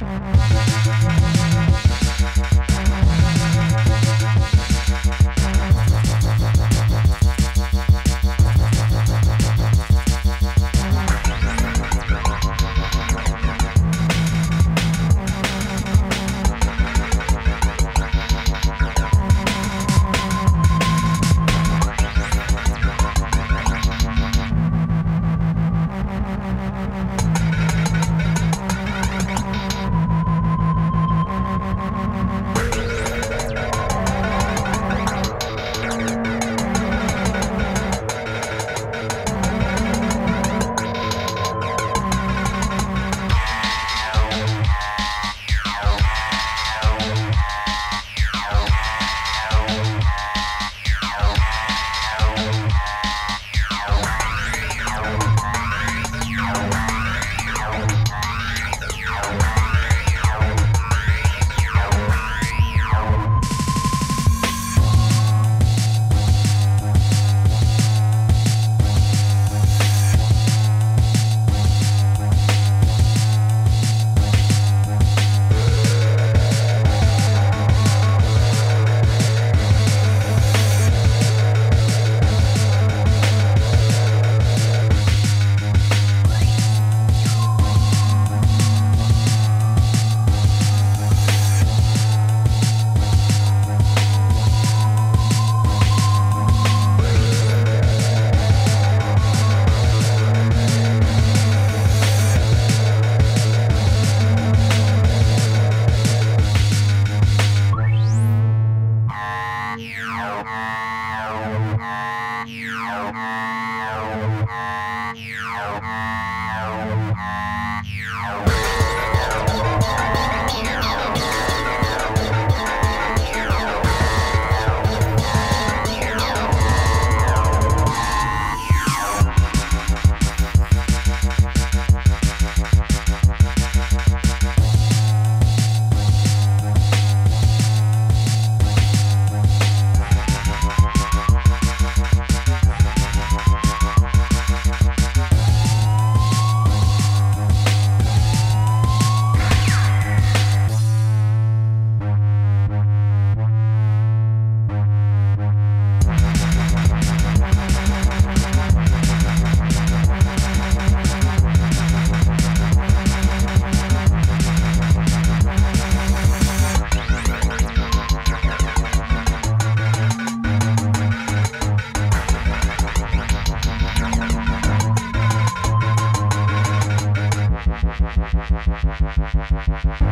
Thank Thank you.